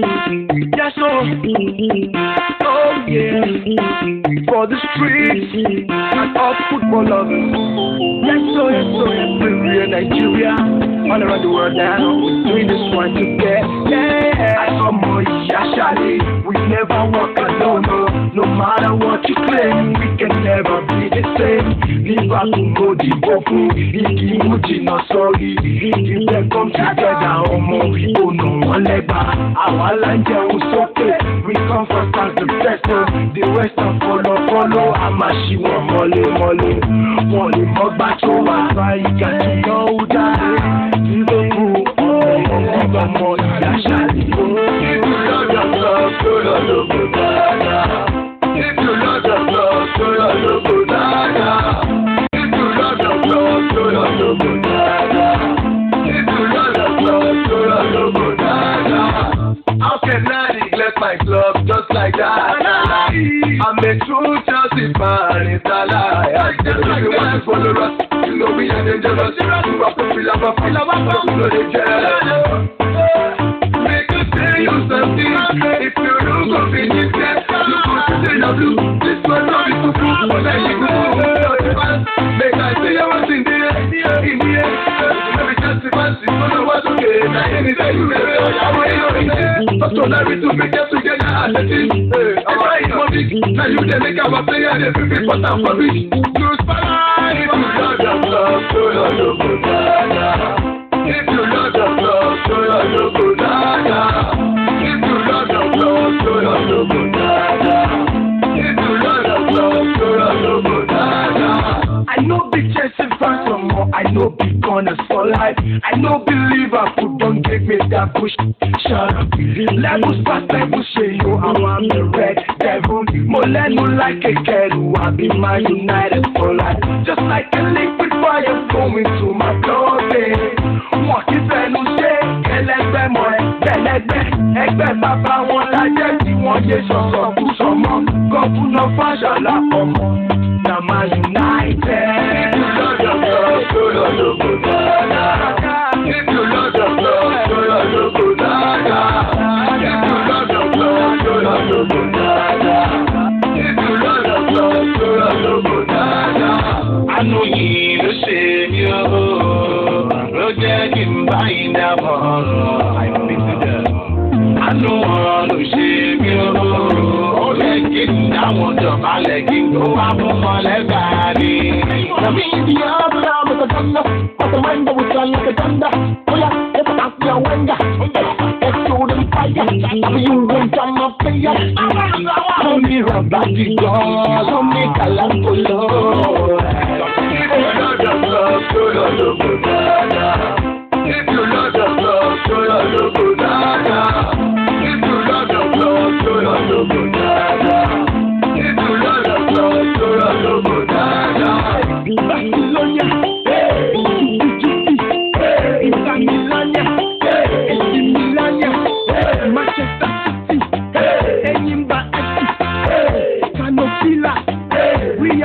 Yes, oh, oh yeah. For the streets of football lovers. Yes, oh, yes, oh, yes, we Nigeria, Nigeria, all around the world now. We're doing this one together. Yeah. I saw more Yashali. We never walk alone, oh. No matter what you claim, we can never be the same. bíbá tún lòdì ó fún ìdí mú jìnnà sọ́rí ìdí lẹ́kọ̀ọ́ ti gẹ̀dà ọmọ ọ̀nà wọn lẹ́bàá àwa la ń jẹun sókè we come from as the best the west and follow follow a máa ṣí wọn mọ́lé mọ́lé wọn lè mọ́gbà tó wà my club just like that. I'm a true Chelsea fan, it's a lie. I just like the one follow us. You know we ain't in jealous. You rock up, we a up, we love up, we know they Make you say If you look up in the dead, you go to the love loop. This one not be too cool, Make I say I was in the air, in the air. Every us, okay. Anything you can say, I'm in the air. Pastor Larry to now you dey make our prayer dey be important for me. if you love your love, so your good If you love your love, so your good If you love your love, so your good If you love your love, so your good I know the chances on a for life. I no believe I could don't take me that push. Shut up. Levels past levels say yo, I want the red devil. More lenu like a kettle, I be my united for life. Just like a liquid fire going to my closet. Wọ́n kí fẹnu ṣe ẹlẹgbẹ́ mọ́ ẹgbẹ́lẹ́gbẹ́. Ẹgbẹ́ bàbá wọn lájẹ́ tí wọ́n yé sọ̀sọ̀ kú sọmọ. Gọ́fúnà fàṣà lápọ̀ mọ́. Na my united. Lọ́dọ̀ lọ́dọ̀ lọ́dọ̀ lọ́dọ̀. Àánú yìí ló ṣe mí o, ló jẹ́ kí n bá ìdámọ̀ ọ̀rọ̀. Àánú wọn ló ṣe mí o, ó lè kí n dáwọn dọ̀bálẹ̀ kí n kó wá fún mọ̀lẹ́gbàá ni. Tàbí ìdí ọ̀bùrọ̀ àbùkù kan náà, ọ̀sẹ̀ máa ń dọ̀bù sọ́lá. me rodar de colo, me calar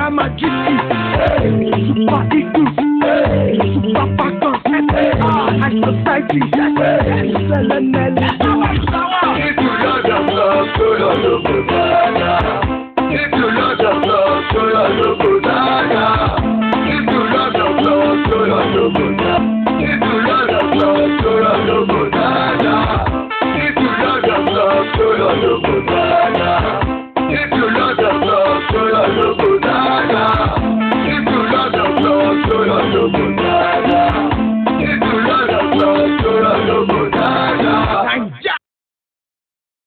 a ma jiki. Super eagles, super packers, high society, selenelli. If you love your club, you love your banana. If Hallelujah.